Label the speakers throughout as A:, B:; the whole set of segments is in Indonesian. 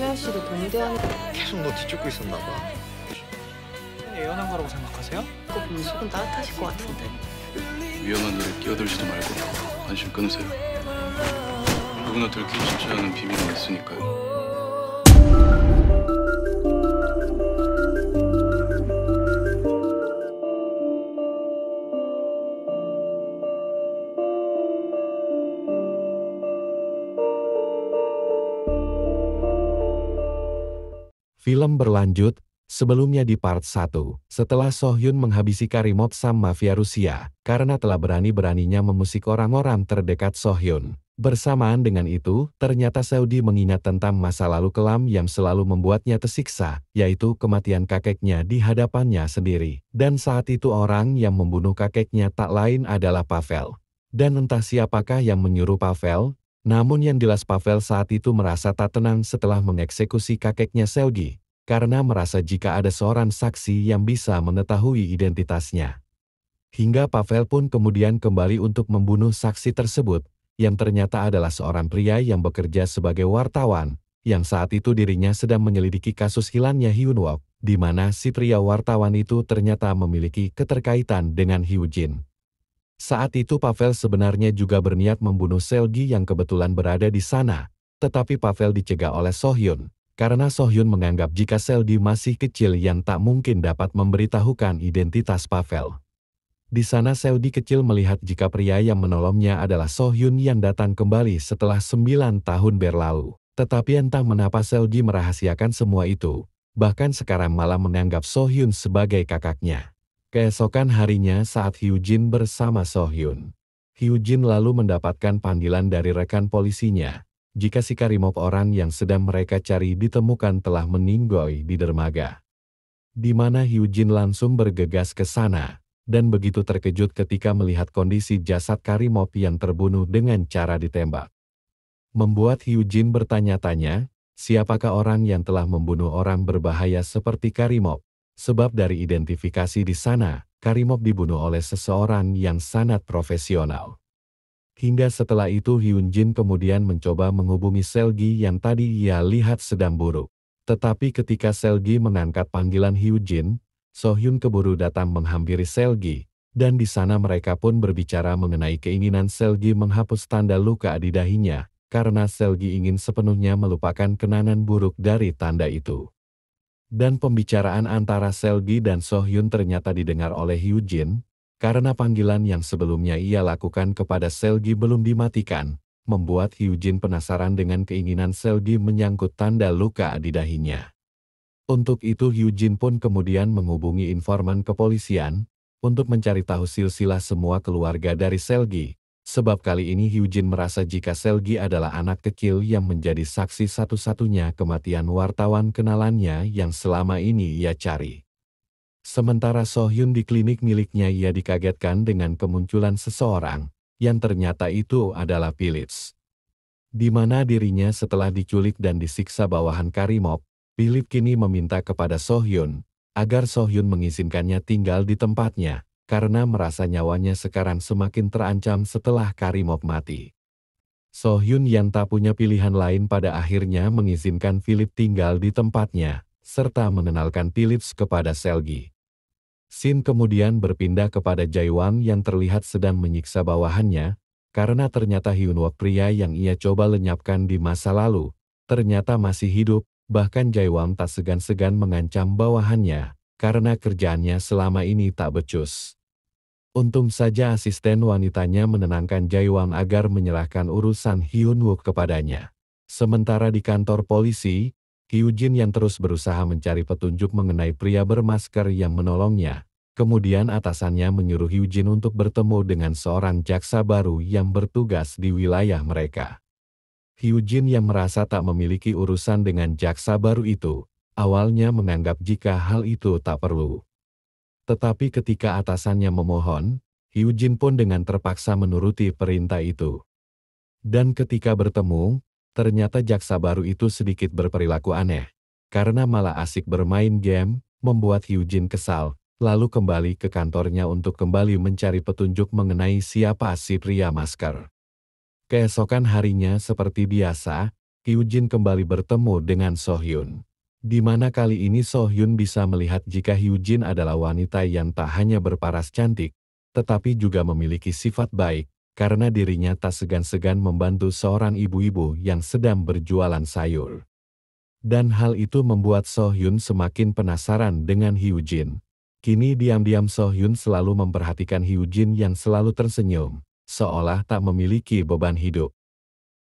A: 수야 씨도 동대하는
B: 계속 너 뒤쫓고 있었나 봐.
C: 예언한 거라고 생각하세요?
A: 거 보면 속은 따뜻하실 것 같은데.
D: 위험한 일에 끼어들지도 말고 관심 끊으세요. 누구나 들키기 쉽지 않은 비밀이 있으니까요.
E: Film berlanjut, sebelumnya di part 1, setelah Sohyun menghabisi Karimov Sam mafia Rusia, karena telah berani-beraninya memusik orang-orang terdekat Sohyun. Bersamaan dengan itu, ternyata Saudi mengingat tentang masa lalu kelam yang selalu membuatnya tersiksa, yaitu kematian kakeknya di hadapannya sendiri. Dan saat itu orang yang membunuh kakeknya tak lain adalah Pavel. Dan entah siapakah yang menyuruh Pavel, namun yang jelas Pavel saat itu merasa tak tenang setelah mengeksekusi kakeknya Selgi, karena merasa jika ada seorang saksi yang bisa mengetahui identitasnya. Hingga Pavel pun kemudian kembali untuk membunuh saksi tersebut, yang ternyata adalah seorang pria yang bekerja sebagai wartawan, yang saat itu dirinya sedang menyelidiki kasus hilangnya Hyun Wook, di mana si pria wartawan itu ternyata memiliki keterkaitan dengan Hyo Jin. Saat itu Pavel sebenarnya juga berniat membunuh Selgi yang kebetulan berada di sana, tetapi Pavel dicegah oleh Sohyun, karena Sohyun menganggap jika Selgi masih kecil yang tak mungkin dapat memberitahukan identitas Pavel. Di sana Seudi kecil melihat jika pria yang menolongnya adalah Sohyun yang datang kembali setelah sembilan tahun berlalu. Tetapi entah mengapa Seudi merahasiakan semua itu, bahkan sekarang malah menganggap Sohyun sebagai kakaknya. Keesokan harinya saat Hyujin bersama Sohyun, Hyujin lalu mendapatkan panggilan dari rekan polisinya, jika si Karimov orang yang sedang mereka cari ditemukan telah meninggal di dermaga. Di mana Hyujin langsung bergegas ke sana, dan begitu terkejut ketika melihat kondisi jasad Karimov yang terbunuh dengan cara ditembak. Membuat Hyujin bertanya-tanya, siapakah orang yang telah membunuh orang berbahaya seperti Karimov? Sebab dari identifikasi di sana, Karimov dibunuh oleh seseorang yang sangat profesional. Hingga setelah itu Hyunjin kemudian mencoba menghubungi Selgi yang tadi ia lihat sedang buruk. Tetapi ketika Selgi mengangkat panggilan Hyunjin, Sohyun keburu datang menghampiri Selgi, dan di sana mereka pun berbicara mengenai keinginan Selgi menghapus tanda luka di dahinya, karena Selgi ingin sepenuhnya melupakan kenangan buruk dari tanda itu. Dan pembicaraan antara Selgi dan Sohyun ternyata didengar oleh Hyujin, karena panggilan yang sebelumnya ia lakukan kepada Selgi belum dimatikan, membuat Hyujin penasaran dengan keinginan Selgi menyangkut tanda luka di dahinya. Untuk itu Hyujin pun kemudian menghubungi informan kepolisian untuk mencari tahu silsilah semua keluarga dari Selgi. Sebab kali ini Hyujin merasa jika Selgi adalah anak kecil yang menjadi saksi satu-satunya kematian wartawan kenalannya yang selama ini ia cari. Sementara Sohyun di klinik miliknya ia dikagetkan dengan kemunculan seseorang, yang ternyata itu adalah Philips. Di mana dirinya setelah diculik dan disiksa bawahan Karimov, Philip kini meminta kepada Sohyun, agar Sohyun mengizinkannya tinggal di tempatnya, karena merasa nyawanya sekarang semakin terancam setelah Karimov mati. Sohyun yang tak punya pilihan lain pada akhirnya mengizinkan Philip tinggal di tempatnya, serta mengenalkan Philips kepada Selgi. Sin kemudian berpindah kepada Jaiwan yang terlihat sedang menyiksa bawahannya, karena ternyata Hyunwook pria yang ia coba lenyapkan di masa lalu, ternyata masih hidup, Bahkan Jaiwang tak segan-segan mengancam bawahannya, karena kerjaannya selama ini tak becus. Untung saja asisten wanitanya menenangkan Jaiwang agar menyerahkan urusan Hyun Wook kepadanya. Sementara di kantor polisi, Hyujin yang terus berusaha mencari petunjuk mengenai pria bermasker yang menolongnya. Kemudian atasannya menyuruh Hyujin untuk bertemu dengan seorang jaksa baru yang bertugas di wilayah mereka. Hyujin yang merasa tak memiliki urusan dengan jaksa baru itu, awalnya menganggap jika hal itu tak perlu. Tetapi ketika atasannya memohon, Hyujin pun dengan terpaksa menuruti perintah itu. Dan ketika bertemu, ternyata jaksa baru itu sedikit berperilaku aneh. Karena malah asik bermain game, membuat Hyujin kesal, lalu kembali ke kantornya untuk kembali mencari petunjuk mengenai siapa si pria masker. Keesokan harinya seperti biasa, Hyujin kembali bertemu dengan Sohyun. Di mana kali ini Sohyun bisa melihat jika Hyujin adalah wanita yang tak hanya berparas cantik, tetapi juga memiliki sifat baik, karena dirinya tak segan-segan membantu seorang ibu-ibu yang sedang berjualan sayur. Dan hal itu membuat Sohyun semakin penasaran dengan Hyujin. Kini diam-diam Sohyun selalu memperhatikan Hyujin yang selalu tersenyum, seolah tak memiliki beban hidup.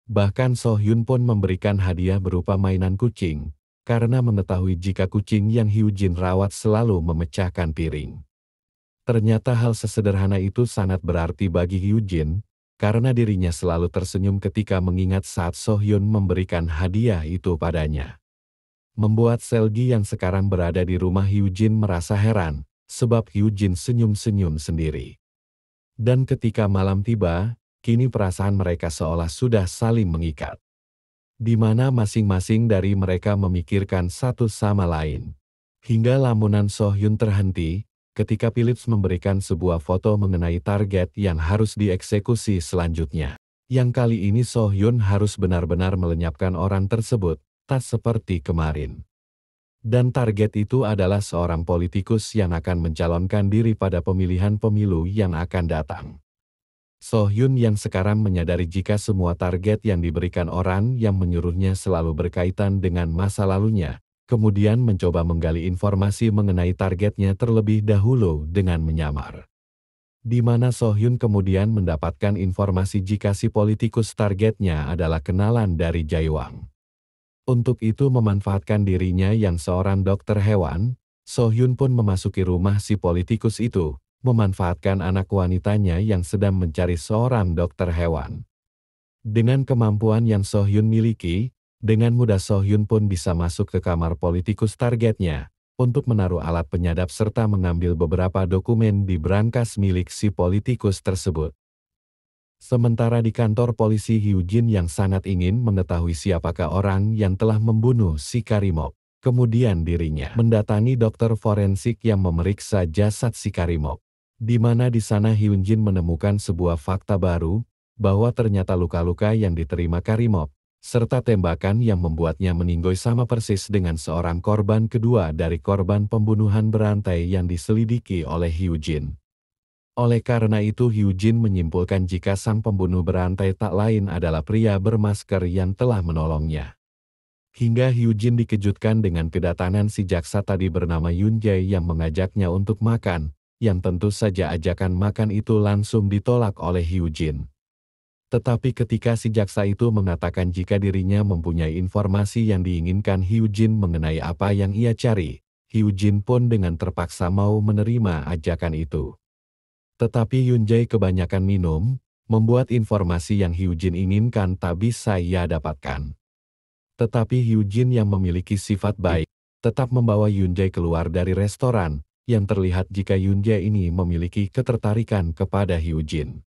E: Bahkan Sohyun pun memberikan hadiah berupa mainan kucing, karena mengetahui jika kucing yang Hyujin rawat selalu memecahkan piring. Ternyata hal sesederhana itu sangat berarti bagi Hyujin, karena dirinya selalu tersenyum ketika mengingat saat Sohyun memberikan hadiah itu padanya membuat Selgi yang sekarang berada di rumah Hyujin merasa heran, sebab Hyujin senyum-senyum sendiri. Dan ketika malam tiba, kini perasaan mereka seolah sudah saling mengikat. Di mana masing-masing dari mereka memikirkan satu sama lain. Hingga lamunan Sohyun terhenti, ketika Philips memberikan sebuah foto mengenai target yang harus dieksekusi selanjutnya. Yang kali ini Sohyun harus benar-benar melenyapkan orang tersebut, tak seperti kemarin. Dan target itu adalah seorang politikus yang akan mencalonkan diri pada pemilihan pemilu yang akan datang. Sohyun yang sekarang menyadari jika semua target yang diberikan orang yang menyuruhnya selalu berkaitan dengan masa lalunya, kemudian mencoba menggali informasi mengenai targetnya terlebih dahulu dengan menyamar. Di mana Sohyun kemudian mendapatkan informasi jika si politikus targetnya adalah kenalan dari Jaiwang. Untuk itu memanfaatkan dirinya yang seorang dokter hewan, Sohyun pun memasuki rumah si politikus itu, memanfaatkan anak wanitanya yang sedang mencari seorang dokter hewan. Dengan kemampuan yang Sohyun miliki, dengan mudah Sohyun pun bisa masuk ke kamar politikus targetnya, untuk menaruh alat penyadap serta mengambil beberapa dokumen di brankas milik si politikus tersebut. Sementara di kantor polisi Hyujin yang sangat ingin mengetahui siapakah orang yang telah membunuh si Karimov. Kemudian dirinya mendatangi dokter forensik yang memeriksa jasad si Karimov. Di mana di sana Hyunjin menemukan sebuah fakta baru, bahwa ternyata luka-luka yang diterima Karimov, serta tembakan yang membuatnya meninggoy sama persis dengan seorang korban kedua dari korban pembunuhan berantai yang diselidiki oleh Hyujin. Oleh karena itu Hyujin menyimpulkan jika sang pembunuh berantai tak lain adalah pria bermasker yang telah menolongnya. Hingga Hyujin dikejutkan dengan kedatangan si jaksa tadi bernama Yun Jae yang mengajaknya untuk makan, yang tentu saja ajakan makan itu langsung ditolak oleh Hyujin. Tetapi ketika si jaksa itu mengatakan jika dirinya mempunyai informasi yang diinginkan Hyujin mengenai apa yang ia cari, Hyujin pun dengan terpaksa mau menerima ajakan itu. Tetapi Yunjai kebanyakan minum, membuat informasi yang Hyujin inginkan tak bisa ia dapatkan. Tetapi Hyujin yang memiliki sifat baik, tetap membawa Yunjai keluar dari restoran, yang terlihat jika Yunjai ini memiliki ketertarikan kepada Hyujin.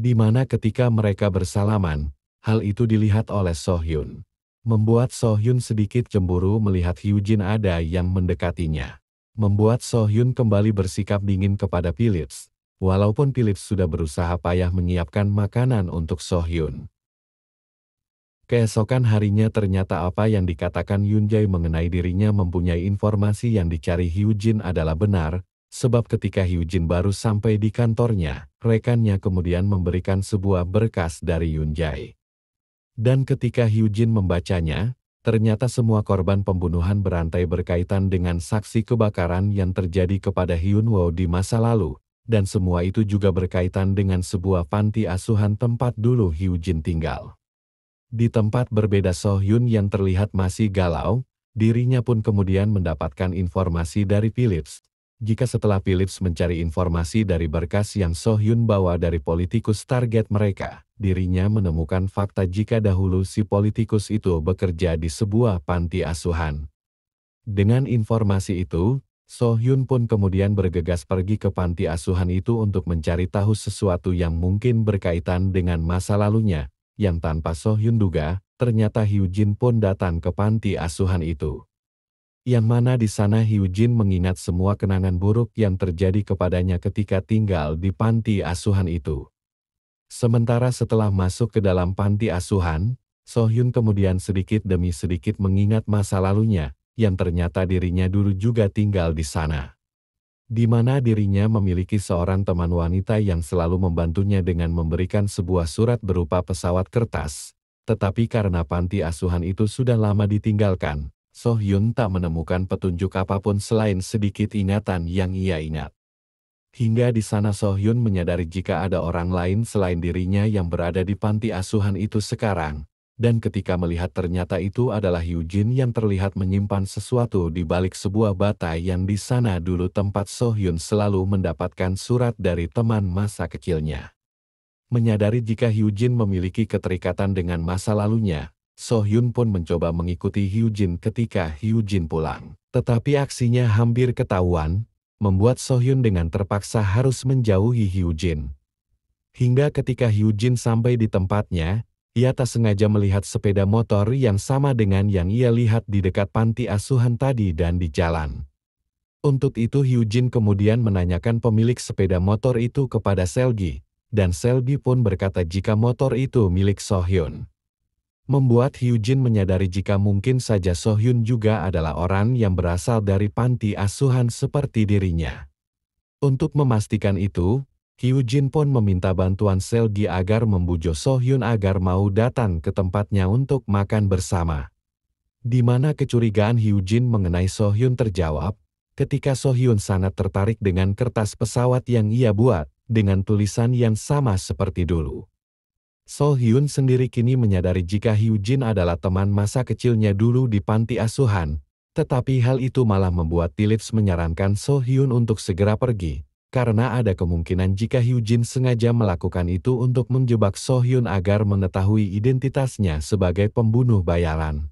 E: Di mana ketika mereka bersalaman, hal itu dilihat oleh Sohyun. Membuat Sohyun sedikit cemburu melihat Hyujin ada yang mendekatinya. Membuat Sohyun kembali bersikap dingin kepada Philips, walaupun Philips sudah berusaha payah menyiapkan makanan untuk Sohyun. Keesokan harinya ternyata apa yang dikatakan Yunjai mengenai dirinya mempunyai informasi yang dicari Hyujin adalah benar, sebab ketika Hyujin baru sampai di kantornya, rekannya kemudian memberikan sebuah berkas dari Yunjai. Dan ketika Hyujin membacanya, ternyata semua korban pembunuhan berantai berkaitan dengan saksi kebakaran yang terjadi kepada Hyunwoo di masa lalu, dan semua itu juga berkaitan dengan sebuah panti asuhan tempat dulu Hyujin tinggal. Di tempat berbeda Sohyun yang terlihat masih galau, dirinya pun kemudian mendapatkan informasi dari Philips. Jika setelah Philips mencari informasi dari berkas yang Sohyun bawa dari politikus target mereka, dirinya menemukan fakta jika dahulu si politikus itu bekerja di sebuah panti asuhan. Dengan informasi itu, Sohyun pun kemudian bergegas pergi ke panti asuhan itu untuk mencari tahu sesuatu yang mungkin berkaitan dengan masa lalunya, yang tanpa Sohyun duga, ternyata Hyujin pun datang ke panti asuhan itu. Yang mana di sana Hyujin mengingat semua kenangan buruk yang terjadi kepadanya ketika tinggal di panti asuhan itu. Sementara setelah masuk ke dalam panti asuhan, Sohyun kemudian sedikit demi sedikit mengingat masa lalunya, yang ternyata dirinya dulu juga tinggal di sana. Di mana dirinya memiliki seorang teman wanita yang selalu membantunya dengan memberikan sebuah surat berupa pesawat kertas. Tetapi karena panti asuhan itu sudah lama ditinggalkan, Sohyun tak menemukan petunjuk apa pun selain sedikit ingatan yang ia ingat. Hingga di sana Sohyun menyadari jika ada orang lain selain dirinya yang berada di panti asuhan itu sekarang, dan ketika melihat ternyata itu adalah Hyujin yang terlihat menyimpan sesuatu di balik sebuah bata yang di sana dulu tempat Sohyun selalu mendapatkan surat dari teman masa kecilnya. Menyadari jika Hyujin memiliki keterikatan dengan masa lalunya, Sohyun pun mencoba mengikuti Hyujin ketika Hyujin pulang. Tetapi aksinya hampir ketahuan, membuat Sohyun dengan terpaksa harus menjauhi Hyujin. Hingga ketika Hyujin sampai di tempatnya, ia tak sengaja melihat sepeda motor yang sama dengan yang ia lihat di dekat panti asuhan tadi dan di jalan. Untuk itu Hyujin kemudian menanyakan pemilik sepeda motor itu kepada Selgi, dan Selgi pun berkata jika motor itu milik Sohyun. Membuat Hyujin menyadari jika mungkin saja Sohyun juga adalah orang yang berasal dari panti asuhan seperti dirinya. Untuk memastikan itu, Hyujin pun meminta bantuan Selgi agar membujuk Sohyun agar mau datang ke tempatnya untuk makan bersama. Di mana kecurigaan Hyujin mengenai Sohyun terjawab, ketika Sohyun sangat tertarik dengan kertas pesawat yang ia buat, dengan tulisan yang sama seperti dulu. Sohyun sendiri kini menyadari jika Hyujin adalah teman masa kecilnya dulu di panti asuhan, tetapi hal itu malah membuat Tilips menyarankan Sohyun untuk segera pergi, karena ada kemungkinan jika Hyujin sengaja melakukan itu untuk menjebak Sohyun agar mengetahui identitasnya sebagai pembunuh bayaran.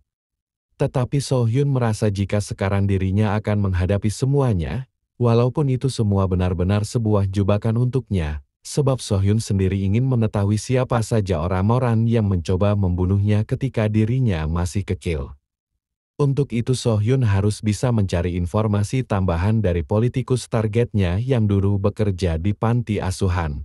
E: Tetapi Sohyun merasa jika sekarang dirinya akan menghadapi semuanya, walaupun itu semua benar-benar sebuah jebakan untuknya, sebab Sohyun sendiri ingin mengetahui siapa saja orang-orang yang mencoba membunuhnya ketika dirinya masih kecil. Untuk itu Sohyun harus bisa mencari informasi tambahan dari politikus targetnya yang dulu bekerja di panti asuhan.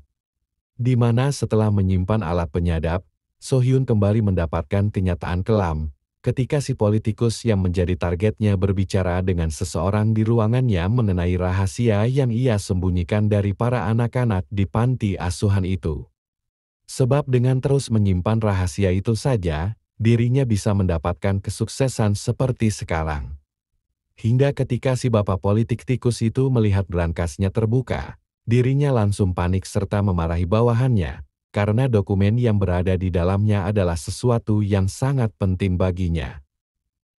E: Di mana setelah menyimpan alat penyadap, Sohyun kembali mendapatkan kenyataan kelam, ketika si politikus yang menjadi targetnya berbicara dengan seseorang di ruangannya mengenai rahasia yang ia sembunyikan dari para anak-anak di panti asuhan itu. Sebab dengan terus menyimpan rahasia itu saja, dirinya bisa mendapatkan kesuksesan seperti sekarang. Hingga ketika si bapak politik tikus itu melihat berangkasnya terbuka, dirinya langsung panik serta memarahi bawahannya, karena dokumen yang berada di dalamnya adalah sesuatu yang sangat penting baginya.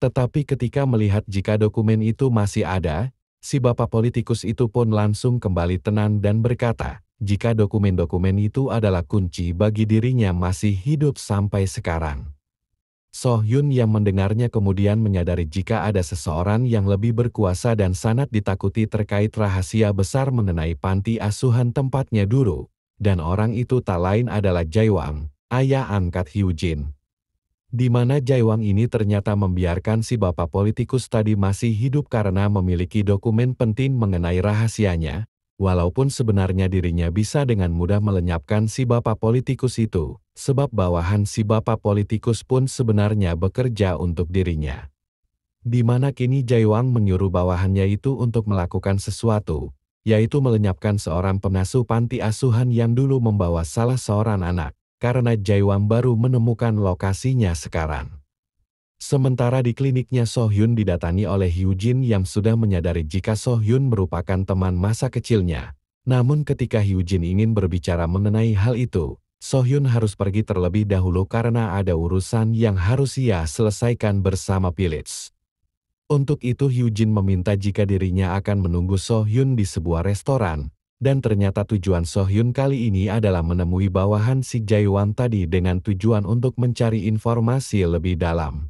E: Tetapi ketika melihat jika dokumen itu masih ada, si bapak politikus itu pun langsung kembali tenang dan berkata, jika dokumen-dokumen itu adalah kunci bagi dirinya masih hidup sampai sekarang. Sohyun yang mendengarnya kemudian menyadari jika ada seseorang yang lebih berkuasa dan sangat ditakuti terkait rahasia besar mengenai panti asuhan tempatnya dulu, dan orang itu tak lain adalah Jaiwang, ayah angkat Hyujin. Di mana Jaiwang ini ternyata membiarkan si bapak politikus tadi masih hidup karena memiliki dokumen penting mengenai rahasianya, walaupun sebenarnya dirinya bisa dengan mudah melenyapkan si bapak politikus itu sebab bawahan si bapak politikus pun sebenarnya bekerja untuk dirinya. Di mana kini Jaiwang menyuruh bawahannya itu untuk melakukan sesuatu, yaitu melenyapkan seorang pengasuh panti asuhan yang dulu membawa salah seorang anak, karena Jaiwang baru menemukan lokasinya sekarang. Sementara di kliniknya Sohyun didatangi oleh Hyujin yang sudah menyadari jika Sohyun merupakan teman masa kecilnya. Namun ketika Hyujin ingin berbicara mengenai hal itu, Sohyun harus pergi terlebih dahulu karena ada urusan yang harus ia selesaikan bersama Pilits. Untuk itu Hyujin meminta jika dirinya akan menunggu Sohyun di sebuah restoran, dan ternyata tujuan Sohyun kali ini adalah menemui bawahan si Jaiwan tadi dengan tujuan untuk mencari informasi lebih dalam.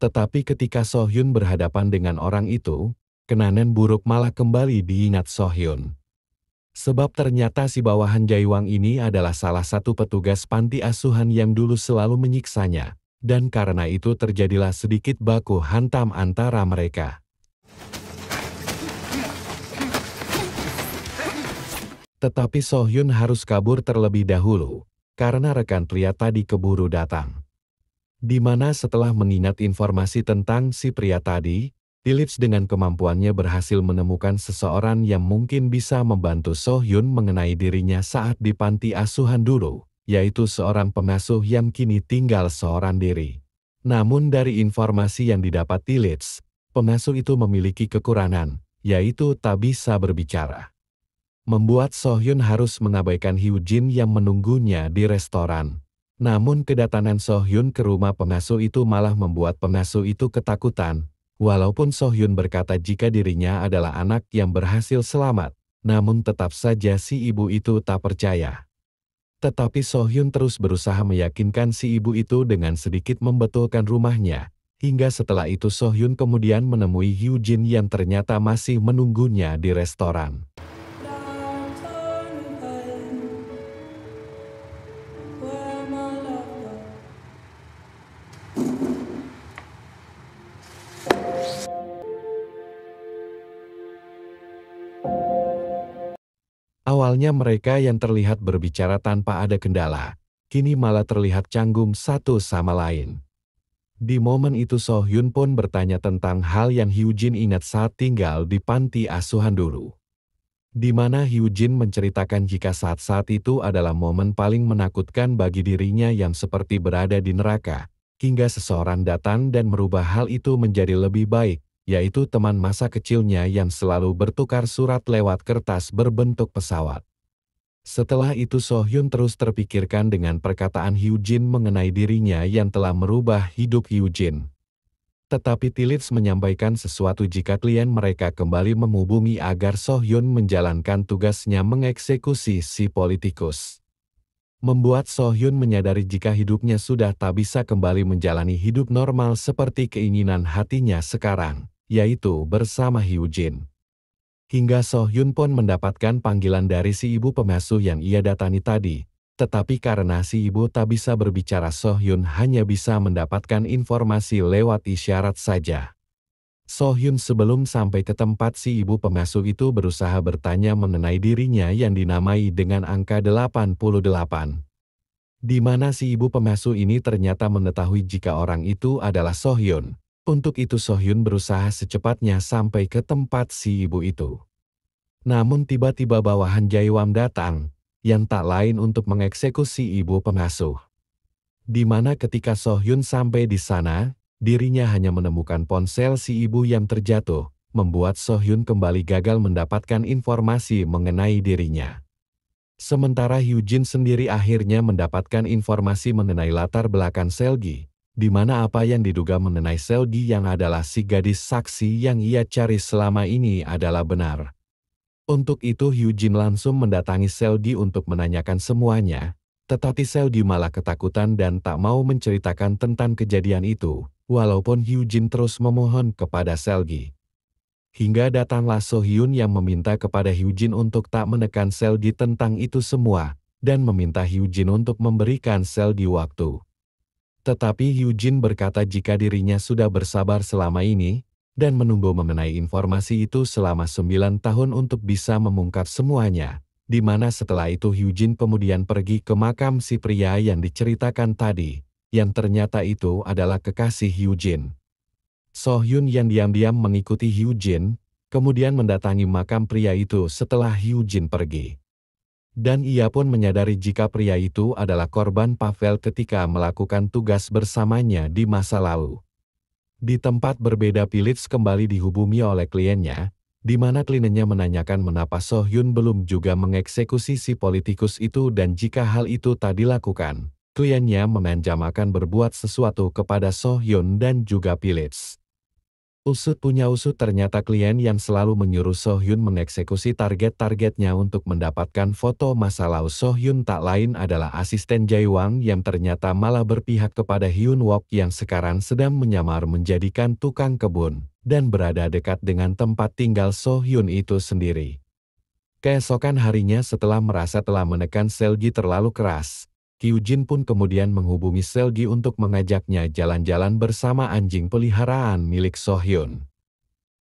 E: Tetapi ketika Sohyun berhadapan dengan orang itu, kenanen buruk malah kembali diingat Sohyun. Sebab ternyata si bawahan Jaiwang ini adalah salah satu petugas panti asuhan yang dulu selalu menyiksanya, dan karena itu terjadilah sedikit baku hantam antara mereka. Tetapi Sohyun harus kabur terlebih dahulu, karena rekan pria tadi keburu datang. Di mana setelah mengingat informasi tentang si pria tadi, Philips dengan kemampuannya berhasil menemukan seseorang yang mungkin bisa membantu So Hyun mengenai dirinya saat di panti asuhan dulu, yaitu seorang pengasuh yang kini tinggal seorang diri. Namun dari informasi yang didapat Philips, pengasuh itu memiliki kekurangan, yaitu tak bisa berbicara. Membuat So Hyun harus mengabaikan Hyo Jin yang menunggunya di restoran. Namun kedatangan So Hyun ke rumah pengasuh itu malah membuat pengasuh itu ketakutan, Walaupun Sohyun berkata jika dirinya adalah anak yang berhasil selamat, namun tetap saja si ibu itu tak percaya. Tetapi Sohyun terus berusaha meyakinkan si ibu itu dengan sedikit membetulkan rumahnya, hingga setelah itu Sohyun kemudian menemui Hyujin yang ternyata masih menunggunya di restoran. Awalnya mereka yang terlihat berbicara tanpa ada kendala, kini malah terlihat canggung satu sama lain. Di momen itu So Hyun pun bertanya tentang hal yang Hyujin ingat saat tinggal di panti asuhan dulu. Di mana Hyujin menceritakan jika saat-saat itu adalah momen paling menakutkan bagi dirinya yang seperti berada di neraka, hingga seseorang datang dan merubah hal itu menjadi lebih baik, yaitu teman masa kecilnya yang selalu bertukar surat lewat kertas berbentuk pesawat. Setelah itu Sohyun terus terpikirkan dengan perkataan Hyujin mengenai dirinya yang telah merubah hidup Hyujin. Tetapi Tilits menyampaikan sesuatu jika klien mereka kembali menghubungi agar Sohyun menjalankan tugasnya mengeksekusi si politikus. Membuat Sohyun menyadari jika hidupnya sudah tak bisa kembali menjalani hidup normal seperti keinginan hatinya sekarang yaitu bersama Hyujin. Hingga So Hyun pun mendapatkan panggilan dari si ibu pengasuh yang ia datangi tadi, tetapi karena si ibu tak bisa berbicara So Hyun hanya bisa mendapatkan informasi lewat isyarat saja. So Hyun sebelum sampai ke tempat si ibu pengasuh itu berusaha bertanya mengenai dirinya yang dinamai dengan angka 88. Di mana si ibu pengasuh ini ternyata mengetahui jika orang itu adalah So Hyun. Untuk itu Sohyun berusaha secepatnya sampai ke tempat si ibu itu. Namun tiba-tiba bawahan Jaiwam datang, yang tak lain untuk mengeksekusi ibu pengasuh. Di mana ketika Sohyun sampai di sana, dirinya hanya menemukan ponsel si ibu yang terjatuh, membuat Sohyun kembali gagal mendapatkan informasi mengenai dirinya. Sementara Hyujin sendiri akhirnya mendapatkan informasi mengenai latar belakang Selgi, di mana apa yang diduga mengenai Selgi yang adalah si gadis saksi yang ia cari selama ini adalah benar. Untuk itu Hyujin langsung mendatangi Selgi untuk menanyakan semuanya, tetapi Selgi malah ketakutan dan tak mau menceritakan tentang kejadian itu, walaupun Hyujin terus memohon kepada Selgi. Hingga datanglah Sohyun yang meminta kepada Hyujin untuk tak menekan Selgi tentang itu semua, dan meminta Hyujin untuk memberikan Selgi waktu. Tetapi Hyujin berkata jika dirinya sudah bersabar selama ini, dan menunggu mengenai informasi itu selama sembilan tahun untuk bisa mengungkap semuanya, di mana setelah itu Hyujin kemudian pergi ke makam si pria yang diceritakan tadi, yang ternyata itu adalah kekasih Hyujin. Sohyun yang diam-diam mengikuti Hyujin, kemudian mendatangi makam pria itu setelah Hyujin pergi. Dan ia pun menyadari jika pria itu adalah korban Pavel ketika melakukan tugas bersamanya di masa lalu. Di tempat berbeda Pilits kembali dihubungi oleh kliennya, di mana kliennya menanyakan mengapa Sohyun belum juga mengeksekusi si politikus itu dan jika hal itu tak dilakukan, kliennya mengancam akan berbuat sesuatu kepada Sohyun dan juga Pilits. Usut punya usut ternyata klien yang selalu menyuruh Sohyun mengeksekusi target-targetnya untuk mendapatkan foto masa lalu Sohyun tak lain adalah asisten Jaewang yang ternyata malah berpihak kepada Hyun Wok yang sekarang sedang menyamar menjadikan tukang kebun dan berada dekat dengan tempat tinggal Sohyun itu sendiri. Keesokan harinya setelah merasa telah menekan Selgi terlalu keras, Kyujin pun kemudian menghubungi Selgi untuk mengajaknya jalan-jalan bersama anjing peliharaan milik Sohyun.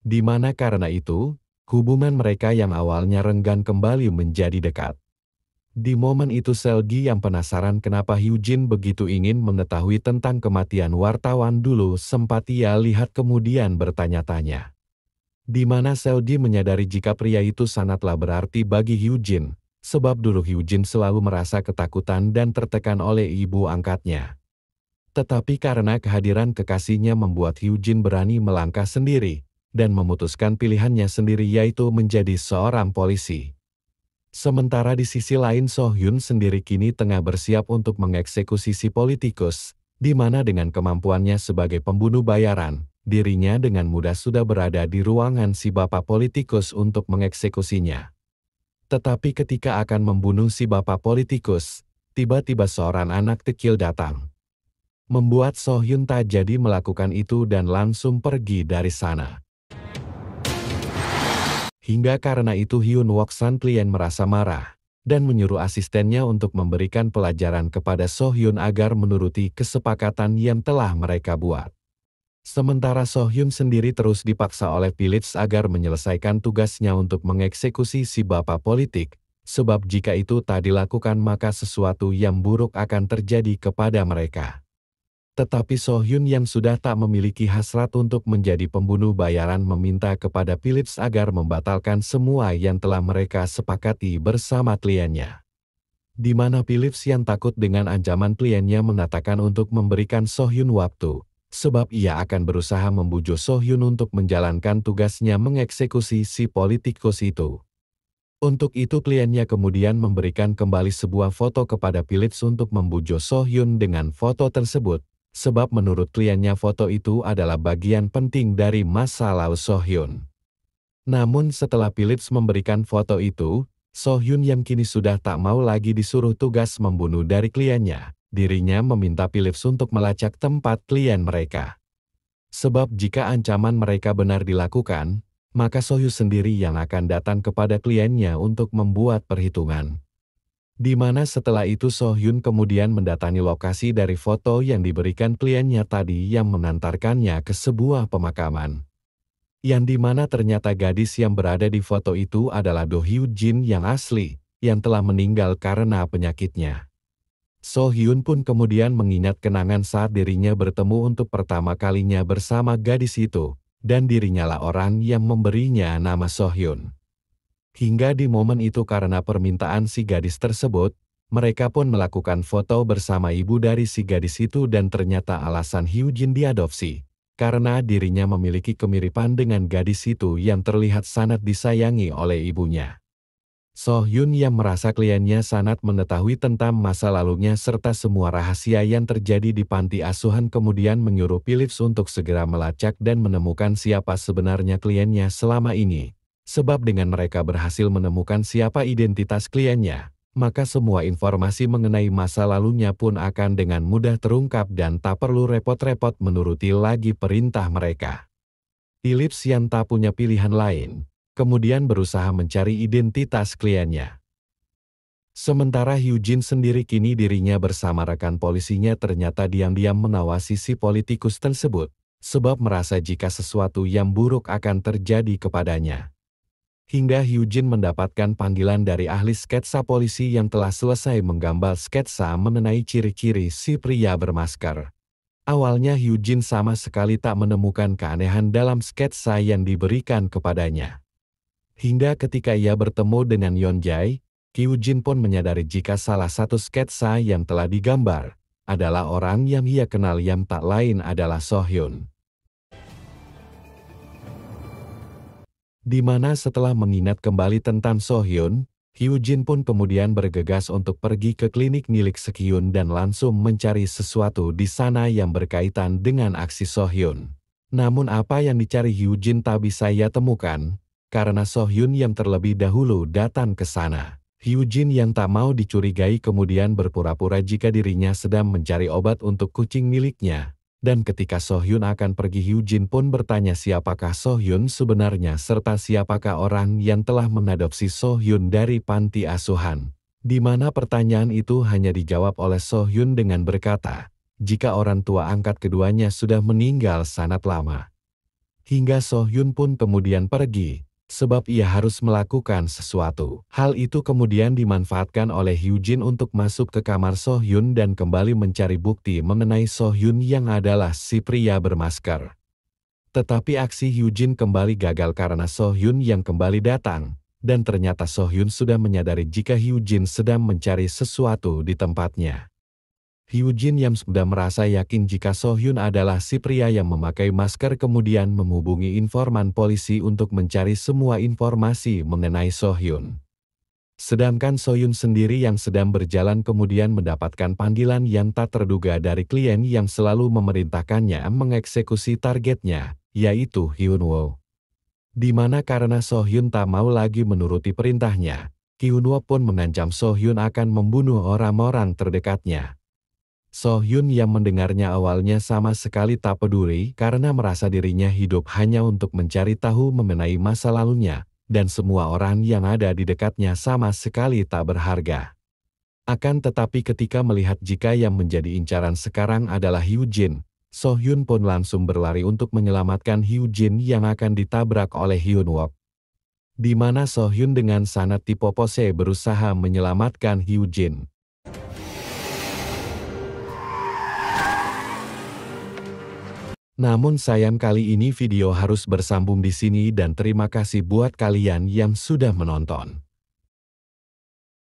E: Di mana karena itu, hubungan mereka yang awalnya renggan kembali menjadi dekat. Di momen itu Selgi yang penasaran kenapa Hyujin begitu ingin mengetahui tentang kematian wartawan dulu sempat ia lihat kemudian bertanya-tanya. Di mana Selgi menyadari jika pria itu sangatlah berarti bagi Hyujin, sebab dulu Hyujin selalu merasa ketakutan dan tertekan oleh ibu angkatnya. Tetapi karena kehadiran kekasihnya membuat Hyujin berani melangkah sendiri, dan memutuskan pilihannya sendiri yaitu menjadi seorang polisi. Sementara di sisi lain So Hyun sendiri kini tengah bersiap untuk mengeksekusi si politikus, di mana dengan kemampuannya sebagai pembunuh bayaran, dirinya dengan mudah sudah berada di ruangan si bapak politikus untuk mengeksekusinya. Tetapi ketika akan membunuh si bapak politikus, tiba-tiba seorang anak kecil datang. Membuat So Hyun tak jadi melakukan itu dan langsung pergi dari sana. Hingga karena itu Hyun Wok San klien merasa marah dan menyuruh asistennya untuk memberikan pelajaran kepada So Hyun agar menuruti kesepakatan yang telah mereka buat. Sementara So Hyun sendiri terus dipaksa oleh Philips agar menyelesaikan tugasnya untuk mengeksekusi si bapak politik, sebab jika itu tak dilakukan maka sesuatu yang buruk akan terjadi kepada mereka. Tetapi Sohyun yang sudah tak memiliki hasrat untuk menjadi pembunuh bayaran meminta kepada Philips agar membatalkan semua yang telah mereka sepakati bersama kliennya. Di mana Philips yang takut dengan ancaman kliennya mengatakan untuk memberikan Sohyun waktu, sebab ia akan berusaha membujuk Sohyun untuk menjalankan tugasnya mengeksekusi si politikus itu. Untuk itu kliennya kemudian memberikan kembali sebuah foto kepada Philips untuk membujuk Sohyun dengan foto tersebut, sebab menurut kliennya foto itu adalah bagian penting dari masa lalu Sohyun. Namun setelah Philips memberikan foto itu, Sohyun yang kini sudah tak mau lagi disuruh tugas membunuh dari kliennya, dirinya meminta Philips untuk melacak tempat klien mereka. Sebab jika ancaman mereka benar dilakukan, maka Sohyun sendiri yang akan datang kepada kliennya untuk membuat perhitungan. Di mana setelah itu Sohyun kemudian mendatangi lokasi dari foto yang diberikan kliennya tadi yang mengantarkannya ke sebuah pemakaman. Yang di mana ternyata gadis yang berada di foto itu adalah Do Hyu Jin yang asli, yang telah meninggal karena penyakitnya. Sohyun pun kemudian mengingat kenangan saat dirinya bertemu untuk pertama kalinya bersama gadis itu, dan dirinya lah orang yang memberinya nama Sohyun. Hingga di momen itu karena permintaan si gadis tersebut, mereka pun melakukan foto bersama ibu dari si gadis itu dan ternyata alasan Hyujin diadopsi, karena dirinya memiliki kemiripan dengan gadis itu yang terlihat sangat disayangi oleh ibunya. So Hyun yang merasa kliennya sangat mengetahui tentang masa lalunya serta semua rahasia yang terjadi di panti asuhan kemudian menyuruh Philips untuk segera melacak dan menemukan siapa sebenarnya kliennya selama ini. Sebab dengan mereka berhasil menemukan siapa identitas kliennya, maka semua informasi mengenai masa lalunya pun akan dengan mudah terungkap dan tak perlu repot-repot menuruti lagi perintah mereka. Philips yang tak punya pilihan lain, kemudian berusaha mencari identitas kliennya. Sementara Hyujin sendiri kini dirinya bersama rekan polisinya ternyata diam-diam menawasi si politikus tersebut, sebab merasa jika sesuatu yang buruk akan terjadi kepadanya hingga Hyujin mendapatkan panggilan dari ahli sketsa polisi yang telah selesai menggambar sketsa mengenai ciri-ciri si pria bermasker. Awalnya Hyujin sama sekali tak menemukan keanehan dalam sketsa yang diberikan kepadanya. Hingga ketika ia bertemu dengan Yonjai, Hyujin pun menyadari jika salah satu sketsa yang telah digambar adalah orang yang ia kenal yang tak lain adalah Sohyun. di mana setelah mengingat kembali tentang Sohyun, Hyujin pun kemudian bergegas untuk pergi ke klinik milik Sekyun dan langsung mencari sesuatu di sana yang berkaitan dengan aksi Sohyun. Namun apa yang dicari Hyujin tak bisa ia temukan, karena Sohyun yang terlebih dahulu datang ke sana. Hyujin yang tak mau dicurigai kemudian berpura-pura jika dirinya sedang mencari obat untuk kucing miliknya, dan ketika Sohyun akan pergi Hyujin pun bertanya siapakah Sohyun sebenarnya serta siapakah orang yang telah mengadopsi Sohyun dari panti asuhan. Di mana pertanyaan itu hanya dijawab oleh Sohyun dengan berkata, jika orang tua angkat keduanya sudah meninggal sangat lama. Hingga Sohyun pun kemudian pergi, sebab ia harus melakukan sesuatu. Hal itu kemudian dimanfaatkan oleh Hyujin untuk masuk ke kamar Sohyun dan kembali mencari bukti mengenai Sohyun yang adalah si pria bermasker. Tetapi aksi Hyujin kembali gagal karena Sohyun yang kembali datang, dan ternyata Sohyun sudah menyadari jika Hyujin sedang mencari sesuatu di tempatnya. Hyujin yang sudah merasa yakin jika Sohyun adalah si pria yang memakai masker kemudian menghubungi informan polisi untuk mencari semua informasi mengenai Sohyun. Sedangkan Sohyun sendiri yang sedang berjalan kemudian mendapatkan panggilan yang tak terduga dari klien yang selalu memerintahkannya mengeksekusi targetnya, yaitu Hyunwoo. Di mana karena Sohyun tak mau lagi menuruti perintahnya, Hyunwoo pun mengancam Sohyun akan membunuh orang-orang terdekatnya. Sohyun yang mendengarnya awalnya sama sekali tak peduli karena merasa dirinya hidup hanya untuk mencari tahu mengenai masa lalunya, dan semua orang yang ada di dekatnya sama sekali tak berharga. Akan tetapi ketika melihat jika yang menjadi incaran sekarang adalah Hyujin, Sohyun pun langsung berlari untuk menyelamatkan Hyujin yang akan ditabrak oleh Hyunwook. Di mana Sohyun dengan sangat tipopose berusaha menyelamatkan Hyujin. Namun sayang kali ini video harus bersambung di sini dan terima kasih buat kalian yang sudah menonton.